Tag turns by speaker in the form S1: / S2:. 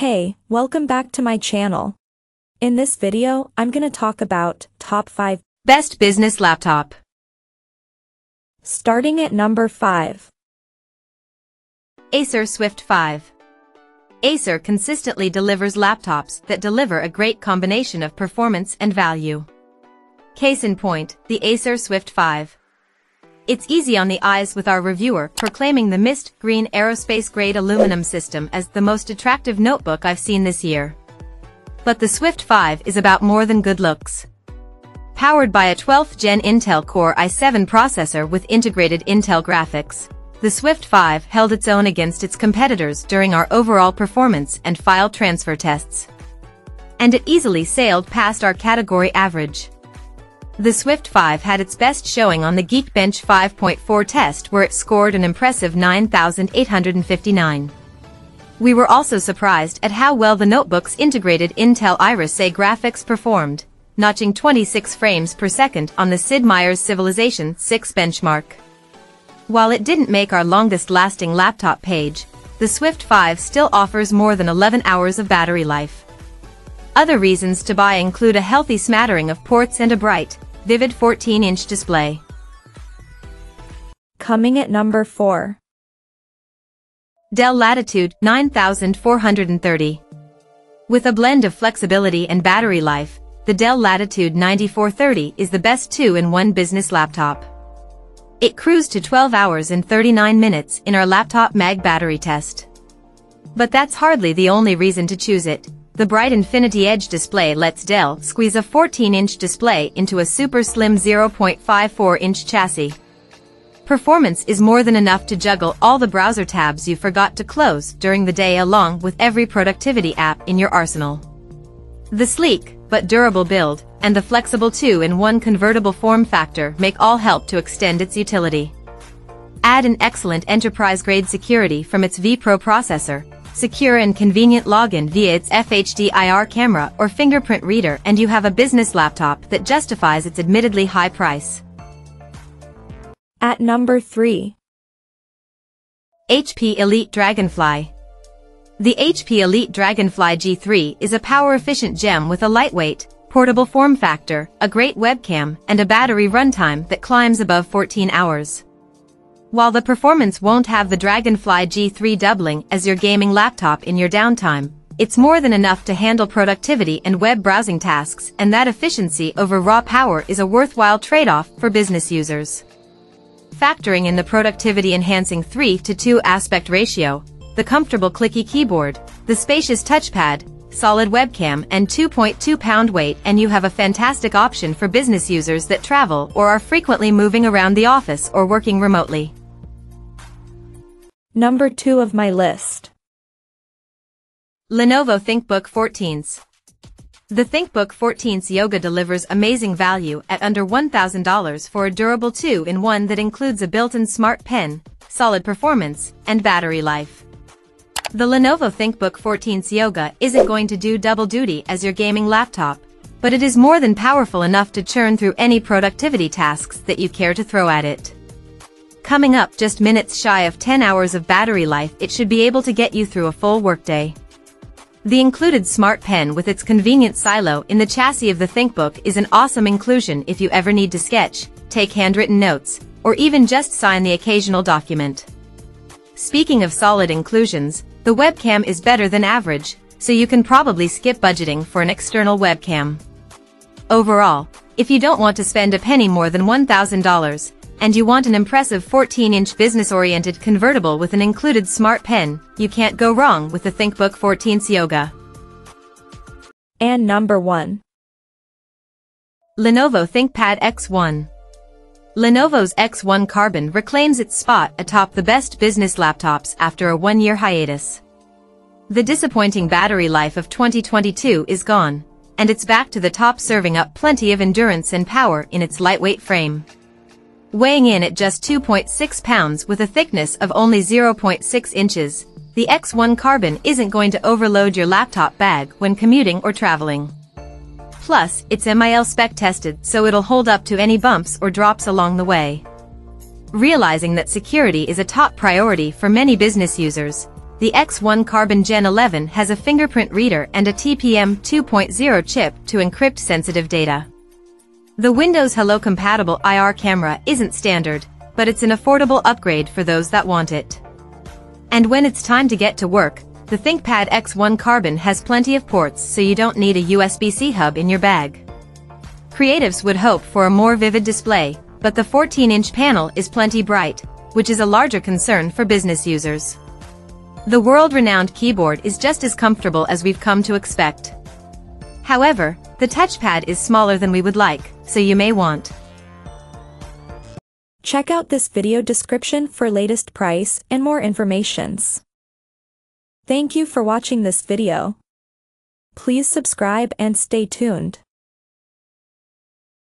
S1: Hey, welcome back to my channel. In this video, I'm gonna talk about top 5
S2: Best business laptop.
S1: starting at number 5.
S2: Acer Swift 5. Acer consistently delivers laptops that deliver a great combination of performance and value. Case in point, the Acer Swift 5. It's easy on the eyes with our reviewer proclaiming the mist green aerospace-grade aluminum system as the most attractive notebook I've seen this year. But the Swift 5 is about more than good looks. Powered by a 12th gen Intel Core i7 processor with integrated Intel graphics, the Swift 5 held its own against its competitors during our overall performance and file transfer tests. And it easily sailed past our category average. The Swift 5 had its best showing on the Geekbench 5.4 test where it scored an impressive 9,859. We were also surprised at how well the notebook's integrated Intel Iris Xe graphics performed, notching 26 frames per second on the Sid Meier's Civilization 6 benchmark. While it didn't make our longest-lasting laptop page, the Swift 5 still offers more than 11 hours of battery life. Other reasons to buy include a healthy smattering of ports and a bright, vivid 14-inch display.
S1: Coming at number 4.
S2: Dell Latitude 9430. With a blend of flexibility and battery life, the Dell Latitude 9430 is the best two-in-one business laptop. It cruised to 12 hours and 39 minutes in our laptop mag battery test. But that's hardly the only reason to choose it. The bright Infinity Edge display lets Dell squeeze a 14-inch display into a super slim 0.54-inch chassis. Performance is more than enough to juggle all the browser tabs you forgot to close during the day along with every productivity app in your arsenal. The sleek, but durable build, and the flexible 2-in-1 convertible form factor make all help to extend its utility. Add an excellent enterprise-grade security from its vPro processor, secure and convenient login via its FHD IR camera or fingerprint reader and you have a business laptop that justifies its admittedly high price.
S1: At number 3.
S2: HP Elite Dragonfly. The HP Elite Dragonfly G3 is a power-efficient gem with a lightweight, portable form factor, a great webcam, and a battery runtime that climbs above 14 hours. While the performance won't have the Dragonfly G3 doubling as your gaming laptop in your downtime, it's more than enough to handle productivity and web browsing tasks and that efficiency over raw power is a worthwhile trade-off for business users. Factoring in the productivity-enhancing 3 to 2 aspect ratio, the comfortable clicky keyboard, the spacious touchpad, solid webcam and 2.2 pound weight and you have a fantastic option for business users that travel or are frequently moving around the office or working remotely.
S1: Number 2 of my list.
S2: Lenovo ThinkBook 14s. The ThinkBook 14s Yoga delivers amazing value at under $1,000 for a durable 2-in-1 that includes a built-in smart pen, solid performance, and battery life. The Lenovo ThinkBook 14s Yoga isn't going to do double duty as your gaming laptop, but it is more than powerful enough to churn through any productivity tasks that you care to throw at it. Coming up just minutes shy of 10 hours of battery life it should be able to get you through a full workday. The included Smart Pen with its convenient silo in the chassis of the ThinkBook is an awesome inclusion if you ever need to sketch, take handwritten notes, or even just sign the occasional document. Speaking of solid inclusions, the webcam is better than average, so you can probably skip budgeting for an external webcam. Overall, if you don't want to spend a penny more than $1,000, and you want an impressive 14-inch business-oriented convertible with an included smart pen, you can't go wrong with the ThinkBook 14s Yoga.
S1: And number 1.
S2: Lenovo ThinkPad X1. Lenovo's X1 Carbon reclaims its spot atop the best business laptops after a one-year hiatus. The disappointing battery life of 2022 is gone, and it's back to the top serving up plenty of endurance and power in its lightweight frame. Weighing in at just 2.6 pounds with a thickness of only 0.6 inches, the X1 Carbon isn't going to overload your laptop bag when commuting or traveling. Plus, it's MIL spec tested so it'll hold up to any bumps or drops along the way. Realizing that security is a top priority for many business users, the X1 Carbon Gen 11 has a fingerprint reader and a TPM 2.0 chip to encrypt sensitive data. The Windows Hello compatible IR camera isn't standard, but it's an affordable upgrade for those that want it. And when it's time to get to work, the ThinkPad X1 Carbon has plenty of ports so you don't need a USB-C hub in your bag. Creatives would hope for a more vivid display, but the 14-inch panel is plenty bright, which is a larger concern for business users. The world-renowned keyboard is just as comfortable as we've come to expect. However, the touchpad is smaller than we would like, so you may want.
S1: Check out this video description for latest price and more informations. Thank you for watching this video. Please subscribe and stay tuned.